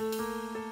Música